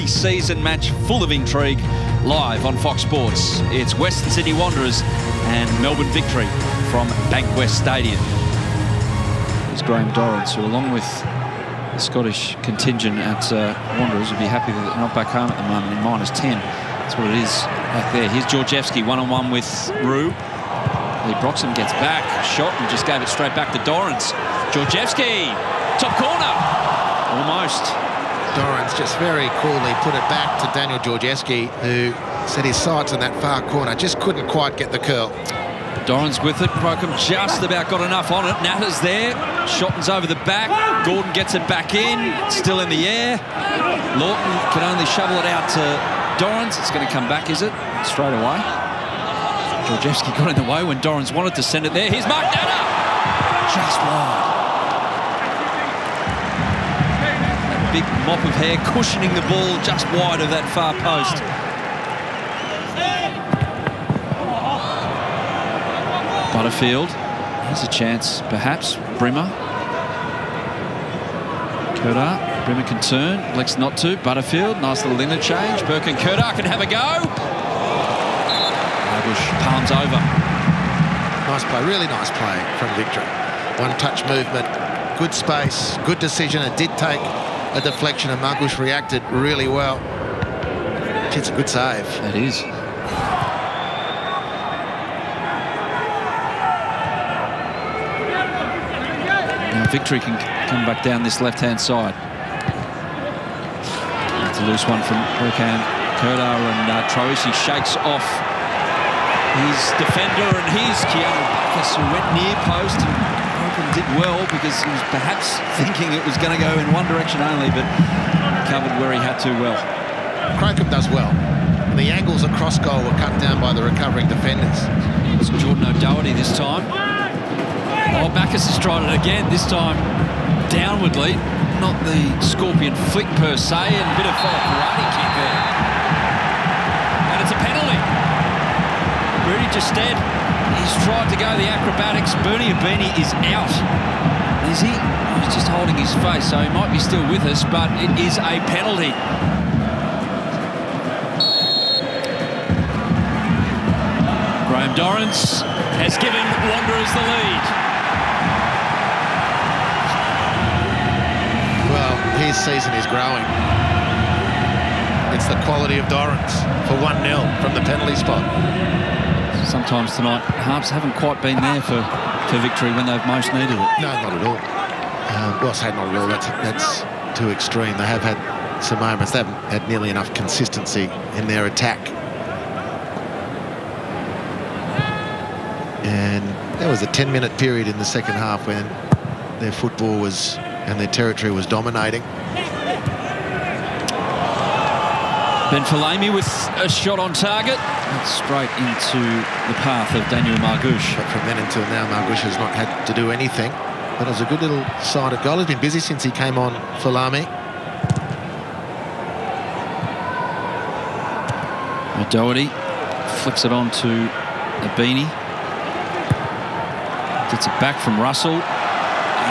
season match full of intrigue live on Fox Sports. It's Western Sydney Wanderers and Melbourne Victory from Bankwest Stadium. There's Graham Dorrans, who along with the Scottish contingent at uh, Wanderers would be happy that they're not back home at the moment in minus 10. That's what it is back there. Here's Georgievski one-on-one with Roux. Leigh Broxham gets back, shot and just gave it straight back to Dorrans. Georgievski, top corner, almost. Dorrans just very coolly put it back to Daniel Georgievski, who set his sights in that far corner, just couldn't quite get the curl. Dorrans with it. Crocombe just about got enough on it. Natta's there. Shotton's over the back. Gordon gets it back in. Still in the air. Lawton can only shovel it out to Dorrans. It's going to come back, is it? Straight away. Georgievski got in the way when Dorrans wanted to send it there. Here's Mark Natta. Just wide. Big mop of hair cushioning the ball just wide of that far post. Butterfield. has a chance, perhaps. Brimmer. Kirdar. Brimmer can turn. Elects not to. Butterfield. Nice little interchange. Burke and Kirdar can have a go. Margush palms over. Nice play. Really nice play from Victory. One touch movement. Good space. Good decision. It did take a deflection and Margush reacted really well. It's a good save. It is. Now Victory can come back down this left-hand side. It's a loose one from Birkan Kirdar and uh, Troisi shakes off his defender and his Keanu Baccus who went near post and did well because he was perhaps thinking it was going to go in one direction only but covered where he had to well. Crocombe does well. The angles across goal were cut down by the recovering defenders. It's Jordan O'Doherty this time. Oh, Baccus has tried it again, this time downwardly. Not the scorpion flick per se, and a bit of follow karate kick there. And it's a penalty. Rudy Gestede, he's tried to go the acrobatics. Bernie Ibini is out. Is he? He's just holding his face, so he might be still with us, but it is a penalty. Graham Dorrans has given Wanderers the lead. Well, his season is growing. It's the quality of Dorrans for 1-0 from the penalty spot. Sometimes tonight, Harps haven't quite been there for, for victory when they've most needed it. No, not at all. Um, well, I say not at all. That's, that's too extreme. They have had some moments. They haven't had nearly enough consistency in their attack. And there was a 10-minute period in the second half when their football was and their territory was dominating. Ben Folami with a shot on target. That's straight into the path of Daniel Margush. But from then until now, Margush has not had to do anything. But it was a good little side of goal. He's been busy since he came on Folami. Doherty flicks it on to Ibini. Gets it back from Russell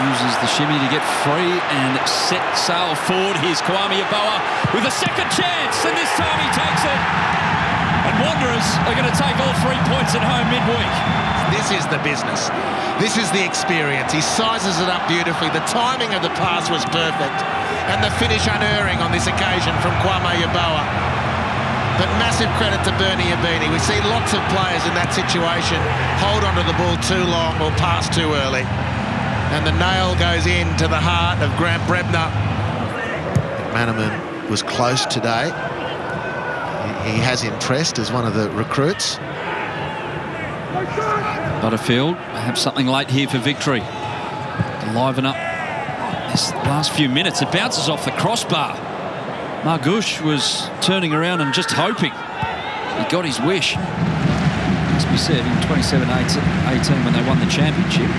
uses the shimmy to get free and set sail forward. Here's Kwame Yeboah with a second chance, and this time he takes it. And Wanderers are going to take all three points at home midweek. This is the business. This is the experience. He sizes it up beautifully. The timing of the pass was perfect. And the finish unerring on this occasion from Kwame Yeboah. But massive credit to Bernie Ibini. We see lots of players in that situation hold onto the ball too long or pass too early and the nail goes in to the heart of Grant Brebner. McManaman was close today. He has impressed as one of the recruits. Butterfield, perhaps something late here for victory. Liven up this last few minutes. It bounces off the crossbar. Margush was turning around and just hoping. He got his wish. Must be said, in 27-18 when they won the championship,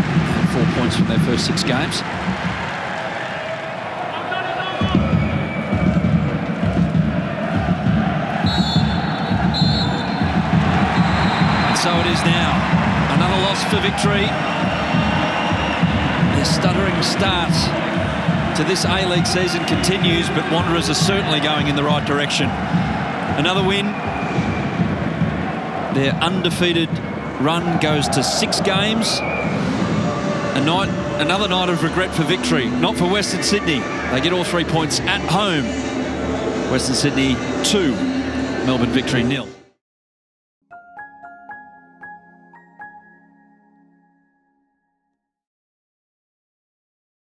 four points from their first six games. Victory. Their stuttering start to this A-League season continues, but Wanderers are certainly going in the right direction. Another win. Their undefeated run goes to six games. A night, another night of regret for victory. Not for Western Sydney. They get all three points at home. Western Sydney two, Melbourne victory nil.